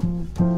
Thank